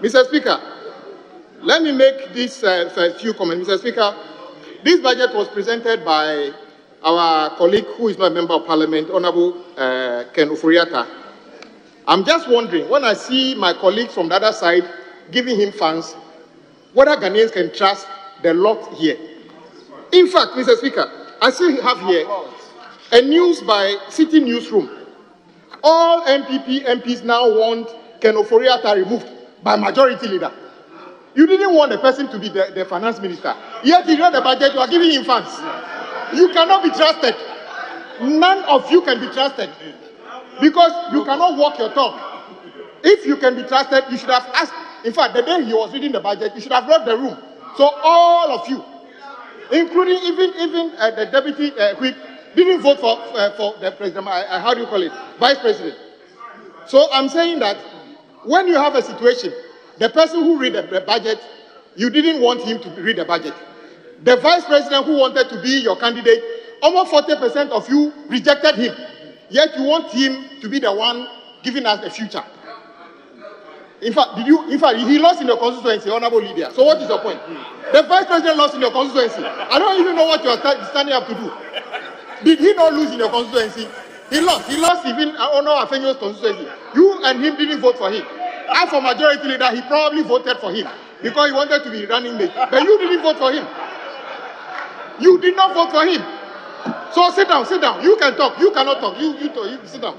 Mr. Speaker, let me make this uh, few comments. Mr. Speaker, this budget was presented by our colleague who is not a member of parliament, Honorable uh, Ken Ofori-Atta. I'm just wondering, when I see my colleagues from the other side giving him funds, whether Ghanaians can trust the lot here. In fact, Mr. Speaker, I still have here a news by City Newsroom. All NPP MPs now want Ken Ofori-Atta removed by majority leader. You didn't want the person to be the, the finance minister. Yet he read the budget, you are giving him funds. You cannot be trusted. None of you can be trusted. Because you cannot walk your talk. If you can be trusted, you should have asked. In fact, the day he was reading the budget, you should have left the room. So all of you, including even even uh, the deputy uh, whip, didn't vote for uh, for the president. Uh, how do you call it, vice president? So I'm saying that when you have a situation, the person who read the, budget, you didn't want him to read the budget. The vice president who wanted to be your candidate, almost 40% of you rejected him. Yet you want him to be the one giving us the future. In fact, did you? In fact, he lost in the constituency, honorable leader. So what is your point? The vice president lost in the constituency. I don't even know what you are standing up to do. Did he not lose in the constituency? He lost. He lost even uh, Honor Afenyo's constituency. You and him didn't vote for him. As for majority leader, he probably voted for him because he wanted to be running mate. But you didn't vote for him. You did not vote for him. So sit down, sit down. You can talk. You cannot talk. You, you, talk. you sit down.